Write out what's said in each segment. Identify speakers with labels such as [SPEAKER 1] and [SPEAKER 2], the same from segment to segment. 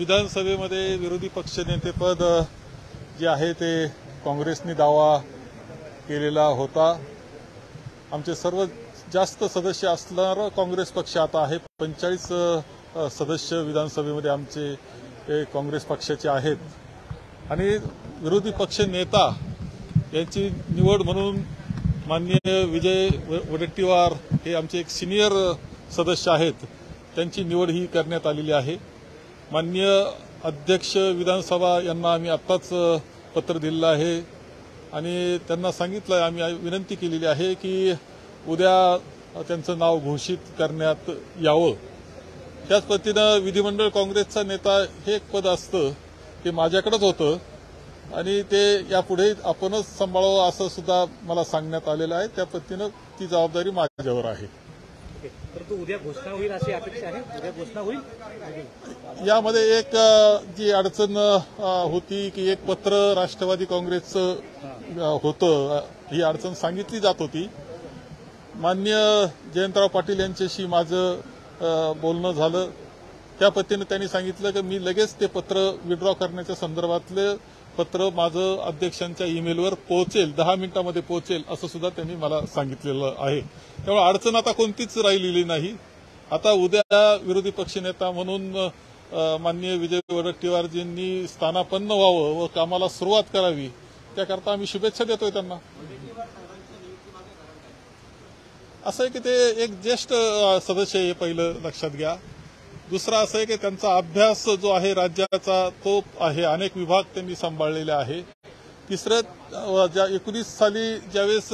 [SPEAKER 1] विधानसभेमध्ये विरोधी पक्षनेतेपद जे आहे ते काँग्रेसने दावा केलेला होता. आमचे सर्व जास्त सदस्य असणारं काँग्रेस पक्ष आता आहे. पंचेचाळीस सदस्य विधानसभेमध्ये आमचे हे काँग्रेस पक्षाचे आहेत. आणि विरोधी पक्ष नेता यांची निवड म्हणून माननीय विजय व- वडेट्टीवार हे आमचे एक सिनियर सदस्य आहेत. त्यांची निवड ही करण्यात आलेली आहे. माननीय अध्यक्ष विधानसभा यांना आम्ही आत्ताच पत्र दिलेलं आहे. आणि त्यांना सांगितलं आहे आम्ही विनंती केलेली आहे की उद्या त्यांचं नाव घोषित करण्यात यावं. त्याच पद्धतीनं विधिमंडळ काँग्रेसचा नेता हे एक पद असतं ते माझ्याकडंच होतं. आणि ते यापुढे आपणच सांभाळावं असं सुद्धा मला सांगण्यात आलेलं आहे. त्या पद्धतीनं ती जबाबदारी माझ्यावर आहे.
[SPEAKER 2] परंतु उद्या घोषणा होईल अशी अपेक्षा आहे. उद्या घोषणा होईल.
[SPEAKER 1] यामध्ये एक जी अडचण होती की एक पत्र राष्ट्रवादी काँग्रेसचं होतं. ही अडचण सांगितली जात होती. मान्य जयंतराव पाटील यांच्याशी माझं बोलणं झालं. त्या पद्धतीनं त्यांनी सांगितलं की मी लगेच ते पत्र विड्रॉ करण्याच्या संदर्भातलं पत्र माझं अध्यक्षांच्या ईमेलवर पोहोचेल दहा मिनिटांमध्ये पोहोचेल असं सुद्धा त्यांनी मला सांगितलेलं आहे. त्यामुळे अडचण आता कोणतीच राहिलेली नाही. आता उद्या विरोधी पक्षनेता म्हणून माननीय विजय वडट्टीवारजींनी स्थानापन्न व्हावं व कामाला सुरुवात करावी त्याकरता आम्ही शुभेच्छा देतोय त्यांना. असं आहे की ते एक ज्येष्ठ सदस्य आहे हे पहिलं लक्षात घ्या. दुसरं असं आहे की त्यांचा अभ्यास जो आहे राज्याचा तो आहे. अनेक विभाग त्यांनी सांभाळलेले आहे. तिसरं ज्या एकोणीस साली ज्यावेळेस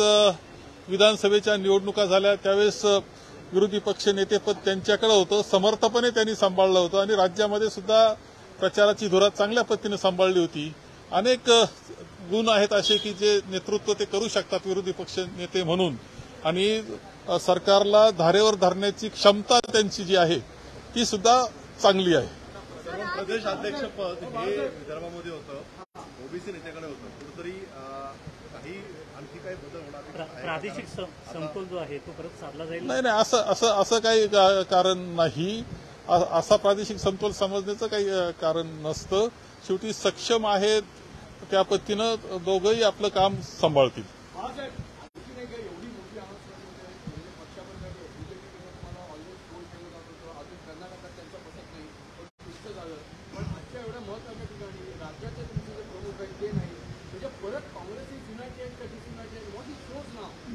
[SPEAKER 1] विधानसभेच्या निवडणुका झाल्या त्यावेळेस विरोधी पक्ष नेतेपद त्यांच्याकडे होतं. समर्थपणे त्यांनी सांभाळलं होतं आणि राज्यामध्ये सुद्धा प्रचाराची धुरा चांगल्या पद्धतीने सांभाळली होती. अनेक गुण आहेत असे की जे नेतृत्व ते करू शकतात विरोधी पक्ष नेते म्हणून. आणि सरकारला धारेवर धरण्याची क्षमता त्यांची जी आहे ती सुद्धा चांगली आहे.
[SPEAKER 3] प्रदेश अध्यक्षपद हे विदर्भामध्ये होतं. ओबीसी नेत्याकडे होतं. कुठेतरी काही आणखी काही बदल होणार
[SPEAKER 2] प्रा- प्रादेशिक सम- समतोल जो आहे तो परत साधला जाईल?
[SPEAKER 1] नाही नाही असं असं असं काही कारण नाही. असा प्रादेशिक समतोल समजण्याचं काही कारण नसतं. शेवटी सक्षम आहेत त्या पद्धतीनं दोघंही आपलं काम सांभाळतील.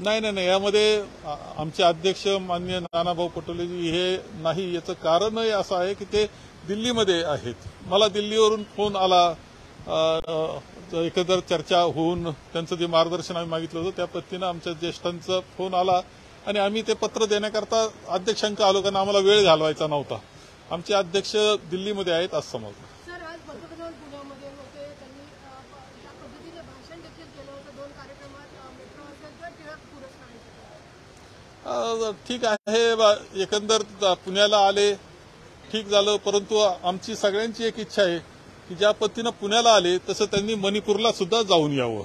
[SPEAKER 1] नाही नाही नाही. यामध्ये आमचे अध्यक्ष मान्य नानाभाऊ पटोलेजी हे नाही. याचं कारणही असं आहे की ते दिल्लीमध्ये आहेत. मला दिल्लीवरून फोन आला. एकंदर चर्चा होऊन त्यांचं जे मार्गदर्शन आम्ही मागितलं होतं त्या पद्धतीनं आमच्या ज्येष्ठांचा फोन आला आणि आम्ही ते पत्र देण्याकरता अध्यक्षांकडे आलो कारण आम्हाला वेळ घालवायचा नव्हता. आमचे अध्यक्ष दिल्लीमध्ये आहेत असं समजलं. ठीक आहे बा- एकंदर पुण्याला आले ठीक झालं परंतु आमची सगळ्यांची एक इच्छा आहे की ज्या पद्धतीनं पुण्याला आले तसं त्यांनी मणिपूरला सुद्धा जाऊन यावं.